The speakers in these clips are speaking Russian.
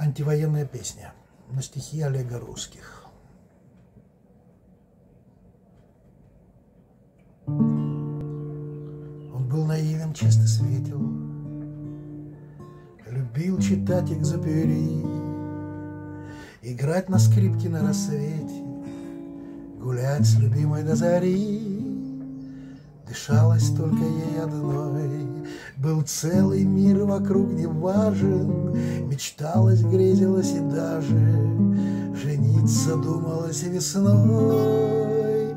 Антивоенная песня на стихи Олега Русских. Он был наивен, честно светил, Любил читать экзопери, Играть на скрипке на рассвете, Гулять с любимой до зари. Дышалось только ей одной, Был целый мир вокруг не важен, Мечталось, грезилось и даже Жениться думалось весной.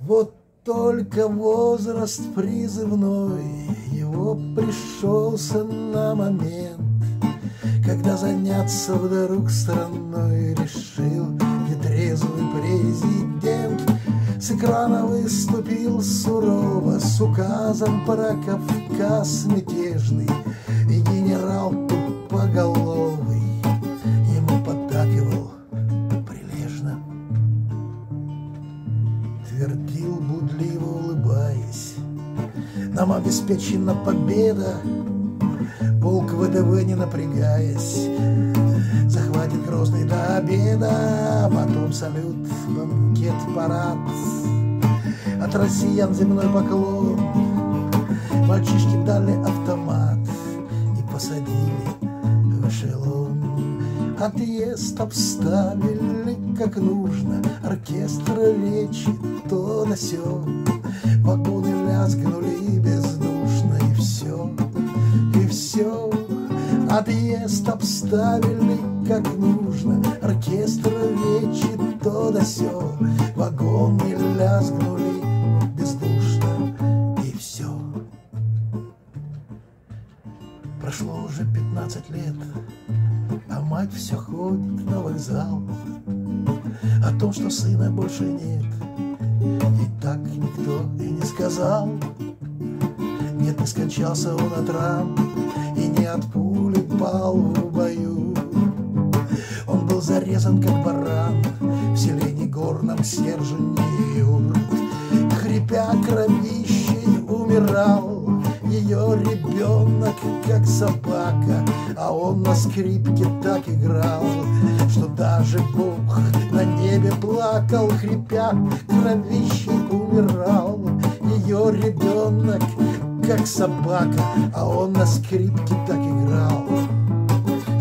Вот только возраст призывной Его пришелся на момент, Когда заняться вдруг страной Решил нетрезвый президент — с экрана выступил сурово С указом про Кавказ мятежный Твердил, будливо улыбаясь. Нам обеспечена победа Полк ВДВ не напрягаясь. Захватит Грозный до обеда Потом салют, банкет, парад. От россиян земной поклон Мальчишки дали автомат И посадили в эшелон Отъезд обставили как нужно. Оркестр речи то да сё. Вагоны лязгнули бездушно И все, и все Отъезд обставили как нужно. Оркестр речи то да сё. Вагоны лязгнули мать все ходит на вокзал О том, что сына больше нет И так никто и не сказал. Нет, не скончался он от ран И не от пули пал в бою. Он был зарезан, как баран В селении горном Сержине юрт. Хрипя кровищей умирал ее ребенок, как собака, а он на скрипке так играл, что даже Бог на небе плакал, хрипя кровищей умирал. Ее ребенок, как собака, а он на скрипке так играл,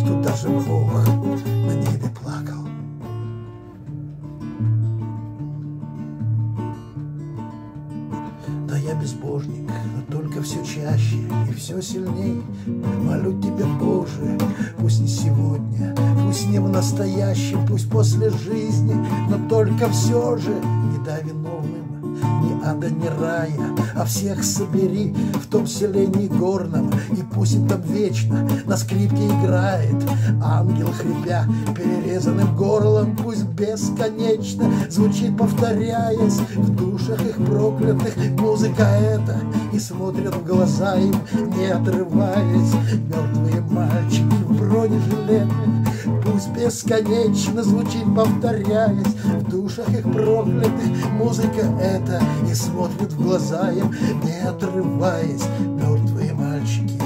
что даже Бог Да я безбожник, но только все чаще и все сильней. Молю тебя, Боже, пусть не сегодня, пусть не в настоящем, пусть после жизни Но только все же не дай виновным ни ада, ни рая, а всех собери в том селении горном, и пусть им там вечно на скрипке играет ангел хрипя перерезанным горлом, пусть бесконечно звучит, повторяясь в душах их проклятых. Музыка эта, и смотрят в глаза им, не отрываясь, мертвые мальчики в бронежилетах, Пусть бесконечно звучит, повторяясь В душах их проклятых. Музыка эта И смотрит в глаза им, не отрываясь. Мертвые мальчики